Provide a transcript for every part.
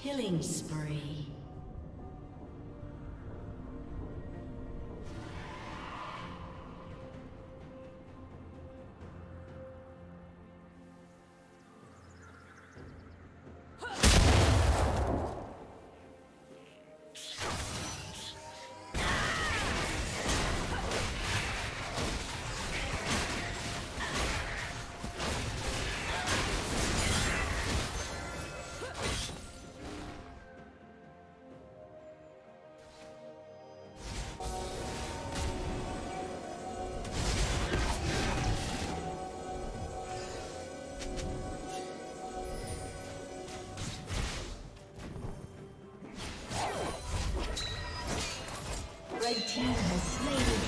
Killing spree. Team has slain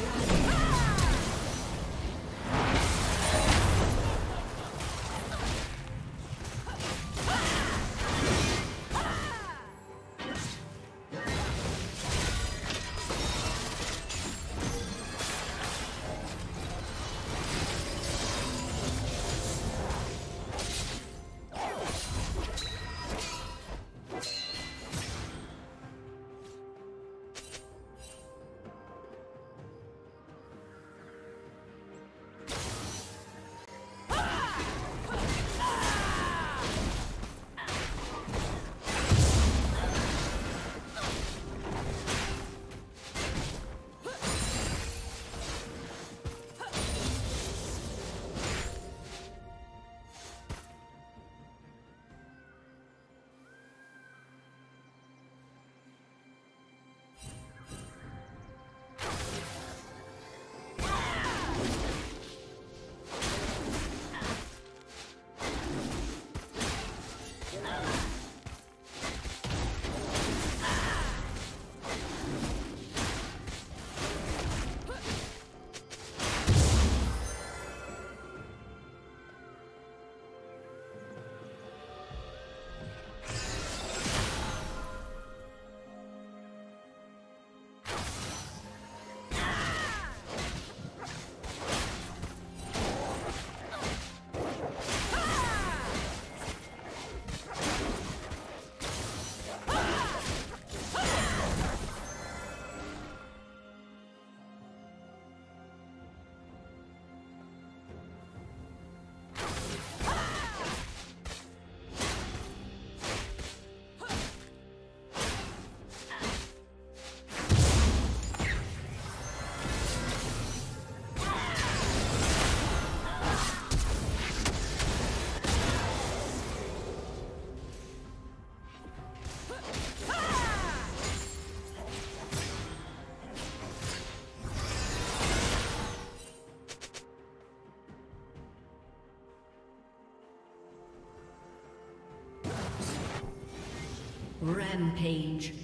Rampage.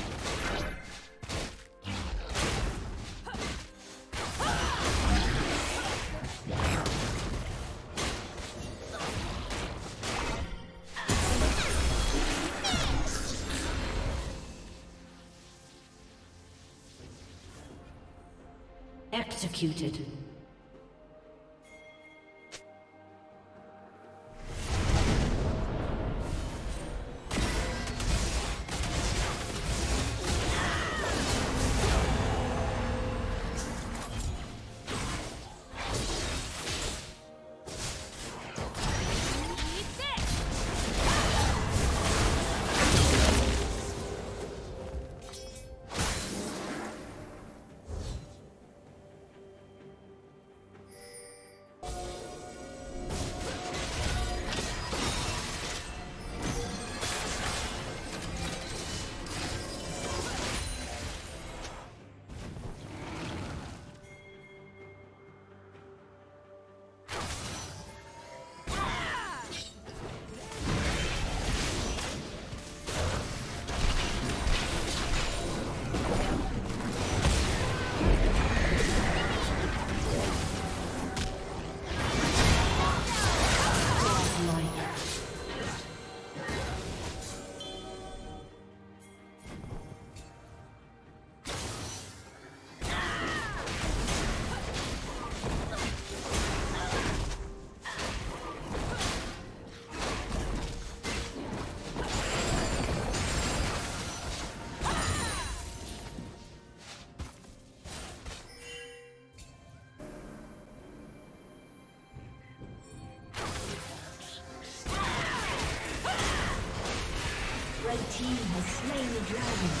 Executed. Dragon.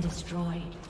Destroyed.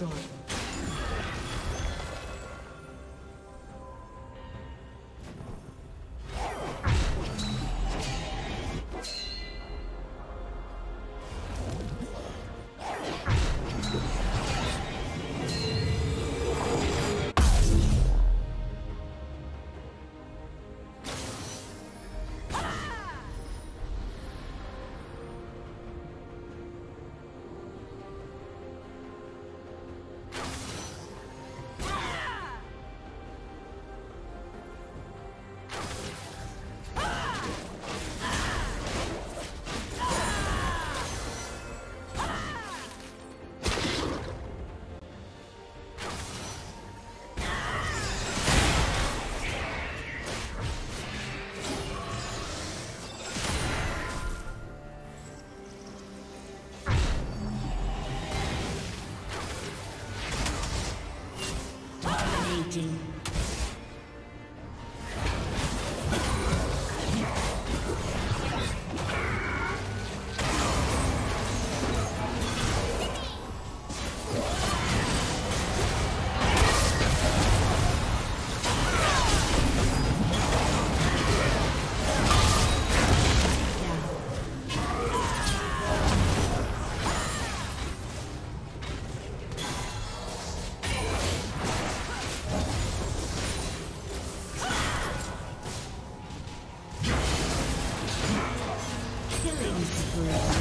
Team's inhibitor